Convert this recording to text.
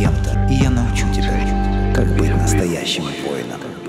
кем-то, и я научу тебя, как быть настоящим воином.